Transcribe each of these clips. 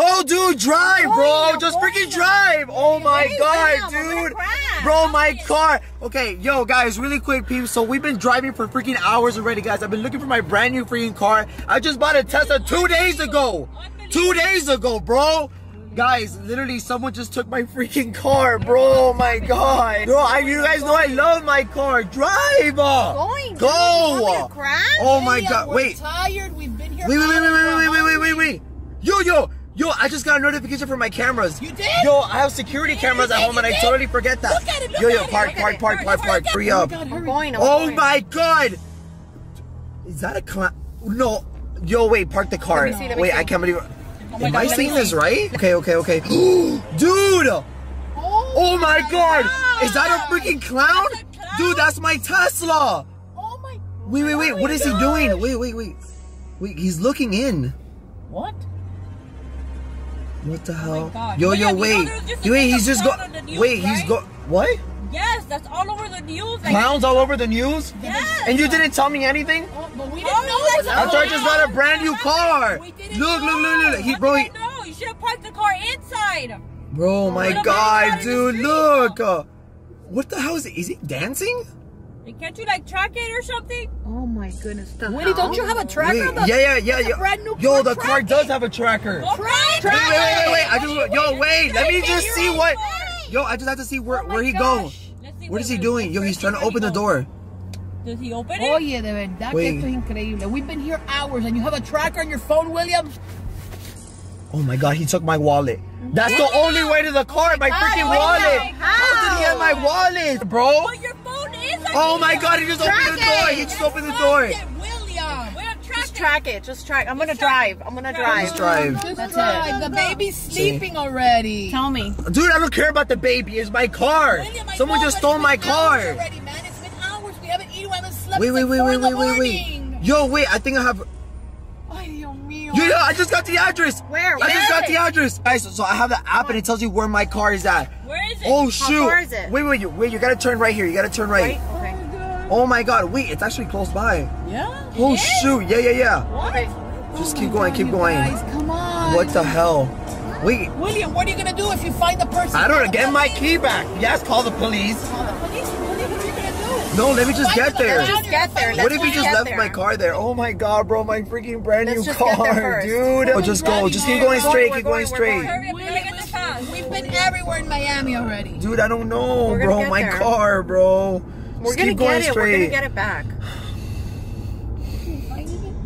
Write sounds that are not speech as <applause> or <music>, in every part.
Go, dude, drive, bro. Going, Just freaking drive. Oh my god, dude. Bro, my car. Okay, yo, guys, really quick, peeps. So we've been driving for freaking hours already, guys. I've been looking for my brand new freaking car. I just bought a Tesla two days ago. Two days ago, bro. Guys, literally, someone just took my <laughs> freaking car, bro. Oh my god. Bro, I, you guys know I love my car. Drive. Going. Go. You want me to crash? Oh my god. we're Wait. tired. We've been here. Wait, wait, wait, wait, wait, wait, wait, wait, wait, wait. Yo, yo, yo, I just got a notification from my cameras. You did? Yo, I have security cameras at home and you I totally forget that. Look at it, look yo, yo, park, look park, park, park, park, Hurry up. Oh my God, I'm hurry. going. I'm Oh my god. Is that a clown? No. Yo, wait, park the car. See, wait, see. I can't believe oh my Am God, I seeing this right? Okay, okay, okay. <gasps> Dude! Oh, oh my god! Is that a freaking clown? That's a clown. Dude, that's my Tesla! Oh my. Wait, wait, wait, Oh what my he doing? Wait, wait, wait. Wait, he's looking in. What? What the hell? God. Yo, yo, you know wait. there's Wait, he's just go. clown on the news, Wait, he's right? go. What? Yes, that's all over the news. Like, Clowns all over the news? Yes. And you didn't tell me anything? Oh, but we didn't Oh, know it was a After I just got a brand new car. We didn't Look, look, look, look. He, How bro, did he, I know? You should have parked the car inside. bro, my God, out in the dude, look. Uh, what the hell is it? Is he dancing? Like, Can't you like track it or something? Oh my goodness. The Willie, don't you have a tracker? Wait, the- yeah, yeah, yeah, yeah. brand new Yo, car the car does have a tracker. Go Track- Wait, wait, wait, wait, wait. I just, Wait, yo, wait, wait. Let me just see right. what. Yo, I just have to see where Oh where he gosh. go. Let's see What is he wait, doing? Yo, he's trying to open the door. Does he open it? Oye, de verdad que esto es increíble. We've been here hours and you have a tracker on your phone, William? Oh my God, he took my wallet. That's the only way to the car. My freaking wait, wallet. no. How did he have my wallet, bro? But your phone is. on Oh my God, he just opened the door. He just opened the door. Track it, William. William, track Just track it. Just track. I'm gonna drive. I'm gonna drive. Just drive. Just That's drive. The baby's sleeping already. Tell me. Dude, I don't care about the baby. It's my car. William, I Someone just stole my car. Already, man. It's been hours. We haven't eaten. We haven't slept. Wait, wait, wait, wait, wait, wait, wait. Yo, wait. I think I have. Ay, Dios mío. Yo, yo, I just got the address. Where? I just got the address. Guys, so I have the app and it tells you where my car is at. Where is it? Oh shoot! far is it? Wait, wait, you, wait! You gotta turn right here. You gotta turn right. Right? Okay. Oh my God! Wait, it's actually close by. Yeah. Oh shoot! Yeah, yeah, yeah. Okay. Just Oh keep going, God, keep going. Guys, come on. What the hell? Wait, William, what are you gonna do if you find the person? I don't know. Get my key back. Yes, call the police. Call the police. William, what are you gonna do? No, let me just get the there. clown, Just get gonna there. What if he just left there. my car there? Oh my God, bro! My freaking brand Let's new just get there car, dude. Oh, just go. Just keep going We're straight. going, Keep we're going going, we're straight. going. Hurry up, we gotta get this fast. We've been everywhere in Miami already. Dude, I don't know, We're gonna bro. get My there. car, bro. We're Just gonna keep going get it. We're straight. gonna get it back.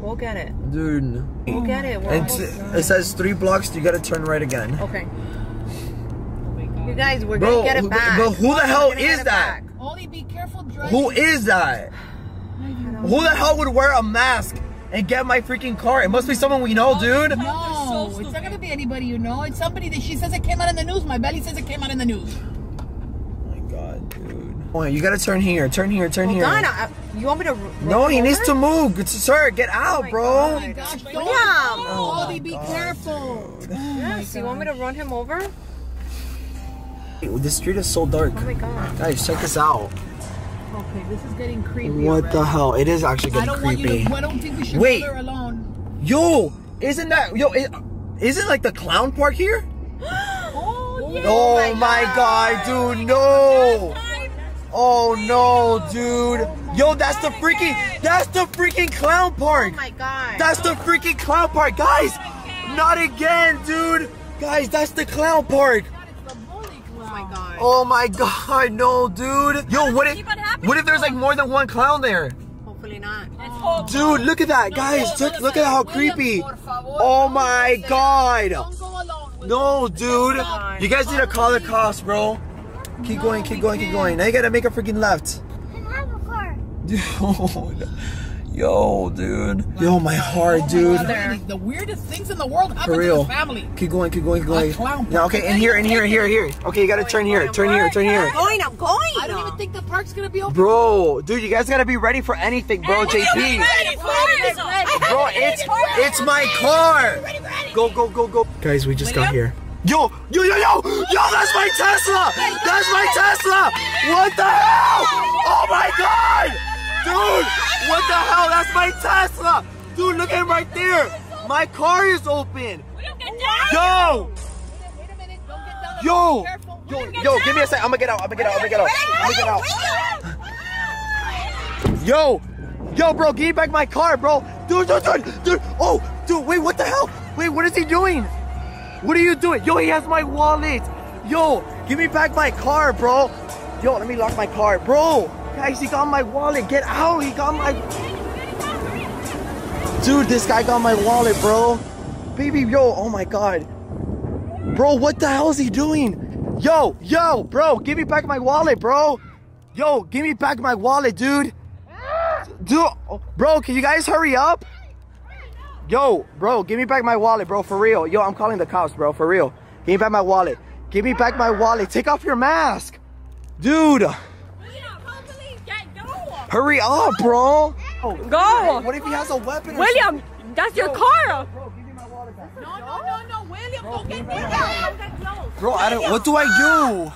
We'll get it. Dude. We'll get it. We're And almost t- done. it says three blocks. You gotta turn right again. Okay. Oh you guys, we're Bro, gonna get who- it back. but who the hell We're gonna is get it that? Back. Only be careful driving. Who is that? <sighs> Who the hell would wear a mask and get my freaking car? It must be someone we know, oh, dude. No, it's not gonna be anybody you know. It's somebody that she says it came out in the news. My belly says it came out in the news. Oh my god, dude. Oh, you gotta turn here. Turn here. Turn Hold here. on. I, uh, you want me to? no, roll he needs to move. Good- Sir, get out, oh my bro. Oh my gosh, don't. William. Oh, be oh careful. Oh Yes. You want me to run him over? This street is so dark. Oh my god. Guys, check this out. Okay, this is getting creepy. What the hell? It is actually I getting creepy. you to. I don't think we should Wait. alone. Yo, isn't that yo? Is, isn't like the clown park here? <gasps> Oh, yeah. Oh, my god, dude, no! Oh no, dude! Oh yo, that's the freaking that's the freaking clown park! Oh my god. That's the freaking clown park, guys! Not again, dude! Guys, that's the clown park! It's the bully Oh my god. Oh my god, no, dude! Yo, what if keep on happening, what if there's like more than one clown there? Hopefully not. Let's. Dude, look at that, guys! Look, look at how creepy! Oh my god! Don't go alone. William. No, dude. You guys need to call the cops, bro. Keep going, keep going, keep going. Now you gotta make a freaking left. I have a car. Dude. Yo, dude. Yo, my heart, oh dude. The, the weirdest things in the world happen For real. to this family. Keep going, keep going, keep going. A Yeah, okay, in here, in here, in here, here. Okay, you gotta turn here, turn here, turn here. I'm going. I'm going. I don't even think the park's gonna be open. Bro, dude, you guys gotta be ready for anything, bro, JP. Bro, it's it's my car. Go, go, go, go. Guys, we just got here. Yo, yo, yo, yo, yo, that's my Tesla! That's my Tesla! What the hell? Oh my god! Dude, what the hell? That's my Tesla! Dude, look at him right there! My car is open! William! Yo! Wait a minute. Don't get down. Yo! Yo, yo, give me a sec. I'm gonna get out. I'm gonna get out. I'm gonna get out. I'm gonna get out. Yo! Yo, bro, give me back my car, bro. Dude, dude, dude, dude. Oh, dude, wait, what the hell? Wait, what is he doing? What are you doing? Yo, he has my wallet. Yo, give me back my car, bro. Yo, let me lock my car. Bro, guys, he got my wallet. Get out. He got my. Dude, this guy got my wallet, bro. Baby, yo, oh my god. Bro, what the hell is he doing? Yo, yo, bro, give me back my wallet, bro. Yo, give me back my wallet, dude. Dude, bro, can you guys hurry up? Yo, bro, give me back my wallet, bro, for real. Yo, I'm calling the cops, bro, for real. Give me back my wallet. Give me back my wallet. Take off your mask. Dude, hurry up, bro. Go! What if he has a weapon? or William, that's your car! Bro, give me my wallet back. No, no, no, no. William, don't get me William, down. get close. Bro, I don't. What do I do?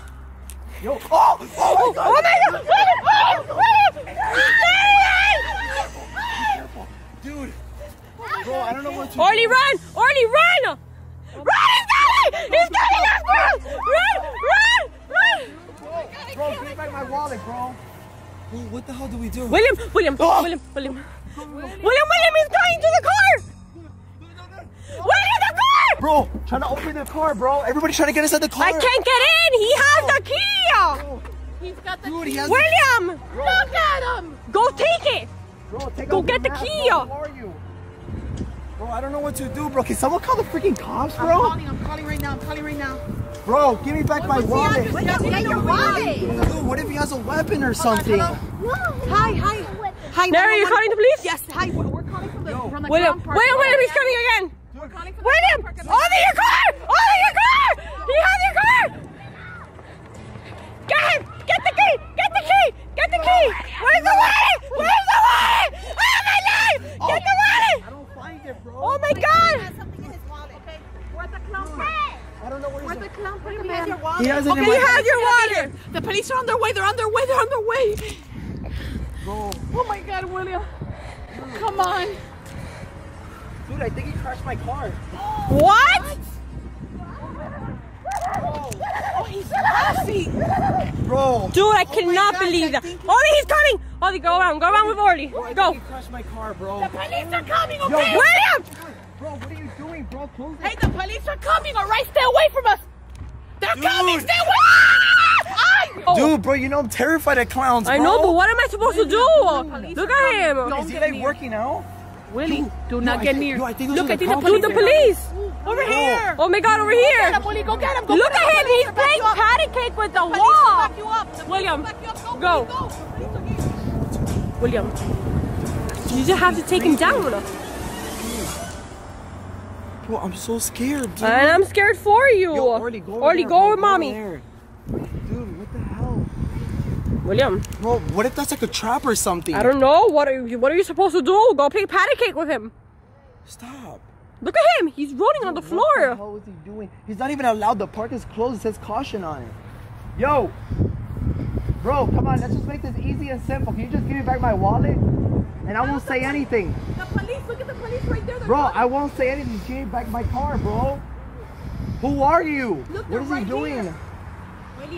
Yo, oh, oh my god. Oh my god! William! Oh, Dude, oh, bro, I don't know what to Orly, run! Orly, run! Run! He's coming! He's coming after us! Run! Run! Run! Bro, give me back my wallet, bro. Bro, what the hell do we do? William! William! Oh. William! William! William! William is going to the car! William, the car! Bro, trying to open the car, bro. Everybody's trying to get inside the car. I can't get in! He has the key! He's got the Dude, he has William! Look at him. Go take it! Bro, take Go get your the mask, key. Bro, Who are you? Bro, I don't know what to do, bro. Can someone call the freaking cops, bro? I'm calling. I'm calling right now. I'm calling right now. Bro, give me back my wallet. Get your wallet. Dude, what if he has a weapon or something? Hi, hi. Hi. Mary, you calling the police? Yes. Hi. We're we're calling from the from the William! clown park. William, William, he's coming again! We're calling from the William! clown park. Over your car! Over your car! He has your car! Get him! Get the key! Get the key! Get the key! Where's the wallet? Where's the wallet? Oh my god! Get the wallet! I don't find it, bro. Oh my god! Something in his wallet. Okay. Where's the clown park? I don't know where Where's he's the clown park? He has your wallet. He has in He my has your wallet! The police are on their way. They're on their way. They're on their way. Bro, Oh my God, William. Come on. dude, I think he crashed my car. What? Oh, he's classy. Bro. Dude, I oh cannot God, believe I that. think- Orly, he's coming! Orly, go around. Go around with Orly. Bro, oh, Go. think he crashed my car, bro. Police are coming, Yo. William! Bro, what are you doing, bro? Close it. Hey, the police are coming, all right? Stay away from us. They're Dude. coming. Stay away. Oh, Dude, bro, you know I'm terrified of clowns, I know, but what am I supposed to do? Look at him. Is he like working out? Willie, do not I get think- near. yo, I Look, I think the police. Dude, the police. Over here. Oh my god, over Get here. him, Go get him. Go Look at him. He's playing you patty cake with the Police will wall. back you up. The William, back you up. go. Go. Police are. William, you just have to take him down. Bro, I'm so scared, dude. And I'm scared for you. Yo, Orly, go Orly, there, go bro, with mommy. there. Dude, what the hell? William, Bro, what if that's like a trap or something? I don't know. What are you, what are you supposed to do? Go play patty cake with him. Stop. Look at him. He's rolling on the What the floor. hell is he doing? He's not even allowed. The park is closed. It says caution on it. Yo, bro, come on. Let's just make this easy and simple. Can you just give me back my wallet? And I won't say anything. The police. Look at the police right there. Bro, coming. I won't say anything. Just give me back my car, bro. Who are you? Look, what they're is he doing? here.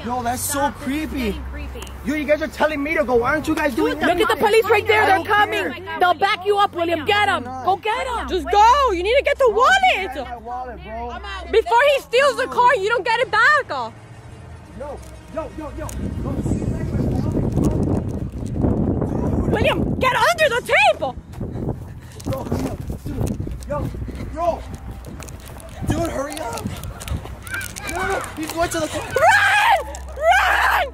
Yo, that's so Stop, this creepy. creepy. Yo, you guys are telling me to go. Why aren't you guys doing Look at the police right there. They're don't coming. Oh They'll back you up, William. Get him. Go get him. Just go. You need to get the Give wallet. my wallet, bro. Before he steals the car, you don't get it back. Yo, yo, yo, yo. Yo, give me back my wallet, William, get under the table. bro. Bro, hurry up. Dude, yo, bro. Dude, hurry up. No, no. He's going to the car. Run! Run!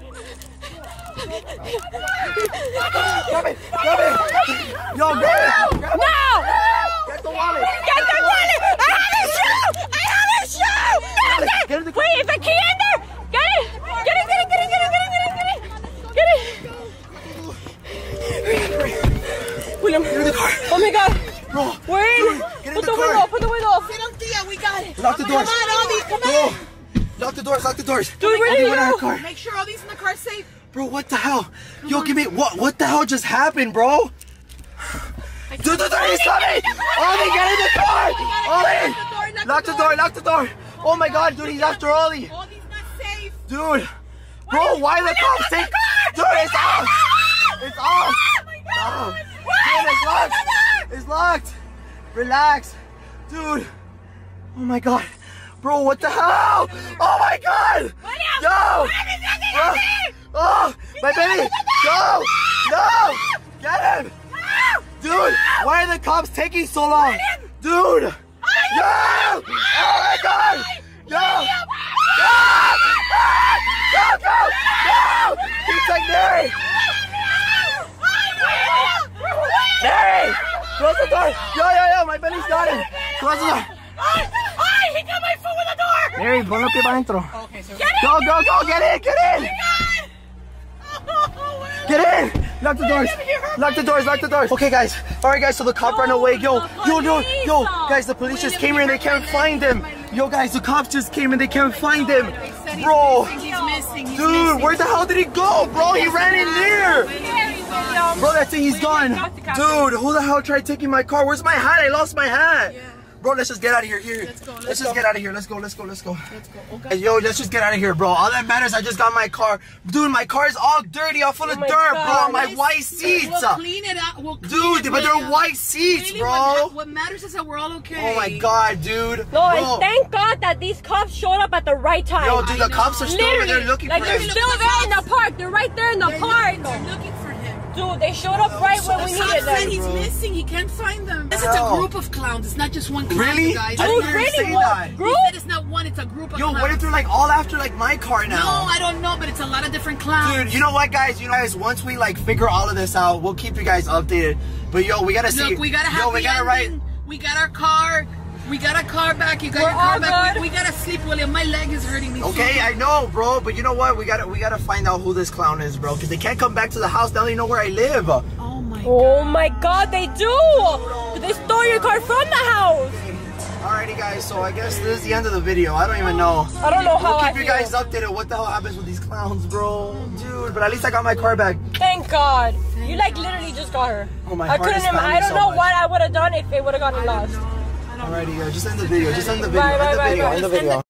Grab it, grab it. Yo, grab it. Grab it. No! Get the wallet. Get the wallet! I have his shoe! I have his shoe! Get it! Get the. Wait, is the key in doors. Come on, Aldi. Come Bro, on. lock the doors, lock the doors. Dude, where Aldi, did you in her go? car. Make sure all these in the car safe. Bro, what the hell? Yo, give me what? What the hell just happened, bro? Dude, dude, dude, he's coming! Ollie, get in the car! Ollie! The door, Lock the door, lock the door. Oh my god, dude, he's after Ollie. Oh, he's not safe. Dude. Bro, why the cops take... Dude, it's off. Oh it's off. Dude, it's locked. It's locked. Relax. Dude. Oh my god. Bro, what the hell? Oh my god. Yo. Bro. Oh, ah, ah, my baby. Go. No. Get him. Dude, why are the cops taking so long? Dude. Yo. Oh my god. Yo. Go. Go, go. Go. He's like Mary. Mary. Close the door. Yo, yo, yo. My got him. Close the door. Ay, he got my foot with the door. Mary, ponlo pie para adentro. Okay, so Go, go, go. Get in. Get in. Get in! Lock the doors! Lock the doors! Lock the doors! Okay, guys. All right, guys. So the cop ran away. Yo, yo, yo, yo, guys. The police just came here and they can't find him. Yo, guys. The cops just came and they can't find him, he said he's bro. missing, He's missing. He's Dude, where the hell did he go, bro? He ran in there. Bro, that's it. He's gone. Dude, who the hell tried taking my car? Where's my hat? I lost my hat. Bro, let's just get out of here. Here. Let's go, let's Let's just get out of here. Let's go. Let's go. Let's go. Let's go. Okay. Hey, yo, let's just get out of here, bro. All that matters, I just got my car. Dude, my car is all dirty, all full of oh dirt, God. bro. My white seats. We'll clean it up. We'll clean Dude, it but with they're you. white seats, Really, bro. What, what matters is that we're all okay. Oh my god, dude. No, Bro. thank God that these cops showed up at the right time. Yo, dude, the I cops are know. still over Literally, there looking like for they're still there in the park. They're right there in the They're park. looking, they're looking for him. Dude, they showed up right when we The cop needed said them. he's missing. He can't find them. This is a group of clowns. It's not just one clown, Really? you guys. I oh, didn't Dude, hear really? say What? that. He said it's not one. It's a group of Yo, clowns. what if they're like all after like my car now? No, I don't know, but it's a lot of different clowns. Dude, you know what, guys? You know, guys, once we like figure all of this out, we'll keep you guys updated. But yo, we gotta see. Look, we gotta have Yo, we gotta write. We got our car. We got our car back. You got We're your car back. We, we gotta sleep, William. My leg is hurting me. so Okay, I know, bro, but you know what? We gotta we gotta find out who this clown is, bro, because they can't come back to the house now. They know where I live. Oh my Oh my God, they do. They stole your car from the house. Alrighty, guys. So I guess this is the end of the video. I don't even know. I don't know how We'll I keep you feel. guys updated. What the hell happens with these clowns, bro? Dude, but at least I got my car back. Thank God. You like literally just got her. Oh, my I couldn't. I don't so know much. what I would have done if it would have gotten lost. Alrighty, yo, just end the video. Just end the video. Bye, End bye, the bye, video. bye. End the video.